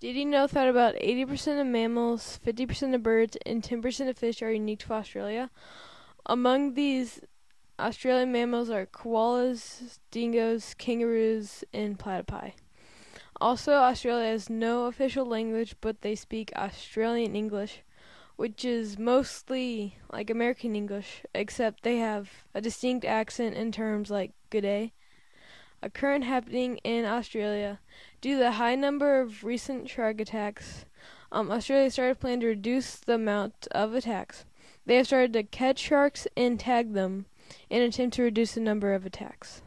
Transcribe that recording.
Did you know that about 80% of mammals, 50% of birds, and 10% of fish are unique to Australia? Among these Australian mammals are koalas, dingoes, kangaroos, and platypi. Also, Australia has no official language, but they speak Australian English, which is mostly like American English, except they have a distinct accent in terms like good day. A current happening in Australia Due to the high number of recent shark attacks, um, Australia started planning to reduce the amount of attacks. They have started to catch sharks and tag them in an attempt to reduce the number of attacks.